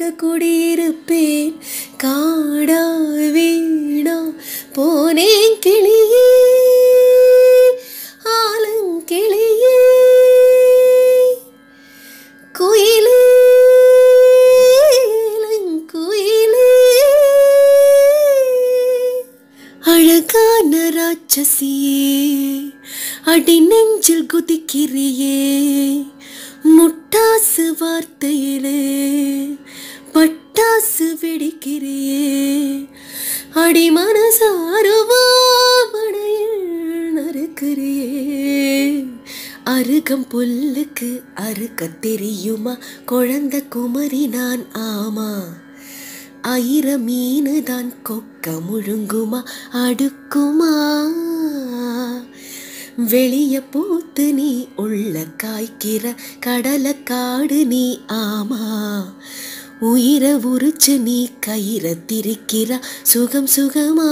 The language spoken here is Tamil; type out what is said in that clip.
அங்கு குடியிருப்பேன். காடா வீணா போனேன் கிளியே. ஆலங்கிளியே குயிலே. அழகான ராட்சசியே அடி நெஞ்சில் குதிக்கிறியே. முட்டாசு வார்த்தையிலே பட்டாசு வெடிக்கிறியே அடி நறுக்கிறியே. அருகம் புல்லுக்கு அறுக்க தெரியுமா? குழந்த குமரி நான் ஆமா. ஐர மீனு தான் கொக்க முழுங்குமா? அடுக்குமா? வெளிய பூத்து நீ உள்ள காய்க்கிற கடலை காடு நீ ஆமா. உயிர உரிச்சு நீ கயிற திரிக்கிற. சுகம் சுகமா